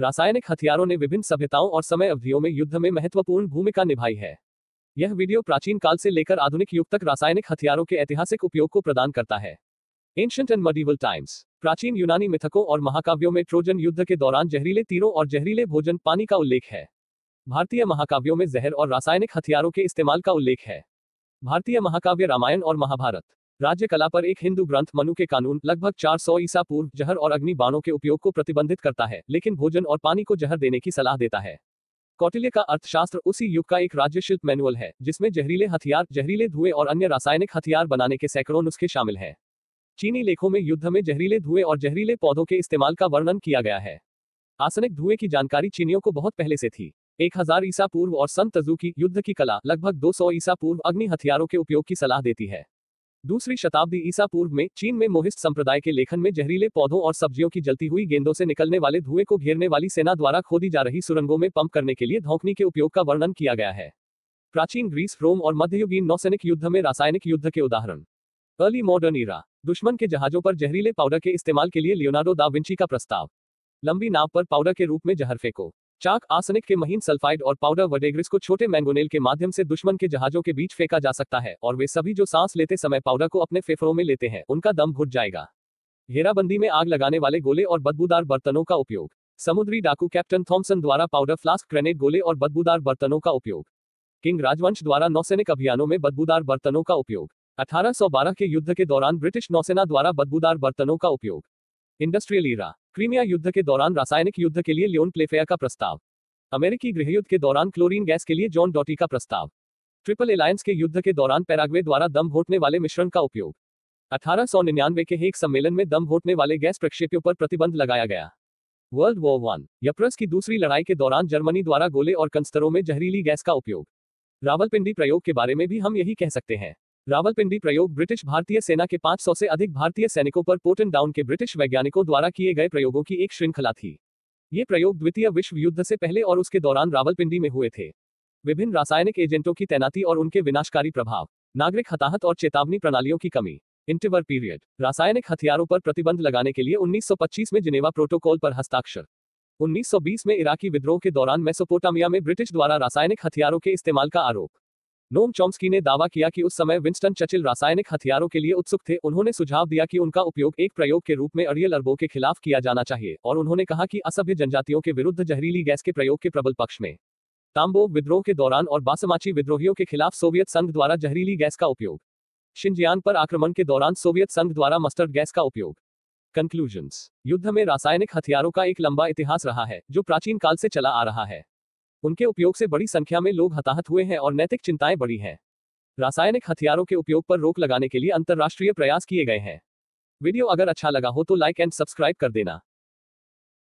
रासायनिक हथियारों ने विभिन्न सभ्यताओं और समय अवधियों में युद्ध में महत्वपूर्ण भूमिका निभाई है। यह वीडियो प्राचीन काल से लेकर आधुनिक युग तक रासायनिक हथियारों के ऐतिहासिक उपयोग को प्रदान करता है। एंशंट एंड मडीवल टाइम्स प्राचीन यूनानी मिथकों और महाकाव्यों में ट्रोजन युद्ध के दौरान जहरीले तीरों और जहरीले भोजन पानी का उल्लेख है। भारतीय महाकाव्यों में जहर और रासायनिक हथियारों के इस्तेमाल का उल्लेख है। भारतीय महाकाव्य रामायण और महाभारत। राज्य कला पर एक हिंदू ग्रंथ मनु के कानून, लगभग 400 ईसा पूर्व, जहर और अग्नि बाणों के उपयोग को प्रतिबंधित करता है, लेकिन भोजन और पानी को जहर देने की सलाह देता है। कौटिल्य का अर्थशास्त्र उसी युग का एक राज्य शिल्प मैनुअल है, जिसमें जहरीले हथियार, जहरीले धुएँ और अन्य रासायनिक हथियार बनाने के सैकड़ों नुस्खे शामिल हैं। चीनी लेखों में युद्ध में जहरीले धुएँ और जहरीले पौधों के इस्तेमाल का वर्णन किया गया है। आसनिक धुएँ की जानकारी चीनियों को बहुत पहले से थी। एक हज़ार ईसा पूर्व और संत तजू की युद्ध की कला, लगभग 200 ईसा पूर्व अग्नि हथियारों के उपयोग की सलाह देती है। दूसरी शताब्दी ईसा पूर्व में, चीन में मोहिस्ट संप्रदाय के लेखन में जहरीले पौधों और सब्जियों की जलती हुई गेंदों से निकलने वाले धुएँ को घेरने वाली सेना द्वारा खोदी जा रही सुरंगों में पंप करने के लिए धौकनी के उपयोग का वर्णन किया गया है। प्राचीन ग्रीस, रोम और मध्ययुगीन नौसैनिक युद्ध में रासायनिक युद्ध के उदाहरण। अर्ली मॉडर्न ईरा दुश्मन के जहाजों पर जहरीले पाउडर के इस्तेमाल के लिए लियोनार्डो दा विंची का प्रस्ताव। लंबी नाव पर पाउडर के रूप में जहर फेंको। चाक आसनिक के महीन सल्फाइड और पाउडर वडेग्रिस को छोटे मैंगोनेल के माध्यम से दुश्मन के जहाजों के बीच फेंका जा सकता है और वे सभी जो सांस लेते समय पाउडर को अपने फेफड़ों में लेते हैं, उनका दम घुट जाएगा। घेराबंदी में आग लगाने वाले गोले और बदबूदार बर्तनों का उपयोग। समुद्री डाकू कैप्टन थॉमसन द्वारा पाउडर फ्लास्क, ग्रेनेड गोले और बदबूदार बर्तनों का उपयोग। किंग राजवंश द्वारा नौसैनिक अभियानों में बदबूदार बर्तनों का उपयोग। 1812 के युद्ध के दौरान ब्रिटिश नौसेना द्वारा बदबूदार बर्तनों का उपयोग। इंडस्ट्रियल ईरा। क्रीमिया युद्ध के दौरान रासायनिक युद्ध के लिए लियोन प्लेफेयर का प्रस्ताव। अमेरिकी गृहयुद्ध के दौरान क्लोरीन गैस के लिए जॉन डॉटी का प्रस्ताव। ट्रिपल एलायंस के युद्ध के दौरान पैराग्वे द्वारा दम घोटने वाले मिश्रण का उपयोग। अठारह सौ निन्यानवे के एक सम्मेलन में दम घोटने वाले गैस प्रक्षेपियों पर प्रतिबंध लगाया गया। वर्ल्ड वॉर वन, यप्रस की दूसरी लड़ाई के दौरान जर्मनी द्वारा गोले और कंस्तरों में जहरीली गैस का उपयोग। रावलपिंडी प्रयोग के बारे में भी हम यही कह सकते हैं। रावलपिंडी प्रयोग ब्रिटिश भारतीय सेना के 500 से अधिक भारतीय सैनिकों पर पोटन डाउन के ब्रिटिश वैज्ञानिकों द्वारा किए गए प्रयोगों की एक श्रृंखला थी। ये प्रयोग द्वितीय विश्व युद्ध से पहले और उसके दौरान रावलपिंडी में हुए थे। विभिन्न रासायनिक एजेंटों की तैनाती और उनके विनाशकारी प्रभाव, नागरिक हताहत और चेतावनी प्रणालियों की कमी इंटरवर पीरियड रासायनिक हथियारों पर प्रतिबंध लगाने के लिए 1925 में जिनेवा प्रोटोकॉल पर हस्ताक्षर। 1920 में इराकी विद्रोह के दौरान मेसोपोटामिया में ब्रिटिश द्वारा रासायनिक हथियारों के इस्तेमाल का आरोप। नोम चॉम्स्की ने दावा किया कि उस समय विंस्टन चचिल रासायनिक हथियारों के लिए उत्सुक थे। उन्होंने सुझाव दिया कि उनका उपयोग एक प्रयोग के रूप में अड़ियल अरबों के खिलाफ किया जाना चाहिए और उन्होंने कहा कि असभ्य जनजातियों के विरुद्ध जहरीली गैस के प्रयोग के प्रबल पक्ष में। तांबो विद्रोह के दौरान और बासमाची विद्रोहियों के खिलाफ सोवियत संघ द्वारा जहरीली गैस का उपयोग। शिंजियान पर आक्रमण के दौरान सोवियत संघ द्वारा मस्टर्ड गैस का उपयोग। कंक्लूजन्स। युद्ध में रासायनिक हथियारों का एक लंबा इतिहास रहा है, जो प्राचीन काल से चला आ रहा है। उनके उपयोग से बड़ी संख्या में लोग हताहत हुए हैं और नैतिक चिंताएँ बढ़ी हैं। रासायनिक हथियारों के उपयोग पर रोक लगाने के लिए अंतर्राष्ट्रीय प्रयास किए गए हैं। वीडियो अगर अच्छा लगा हो तो लाइक एंड सब्सक्राइब कर देना।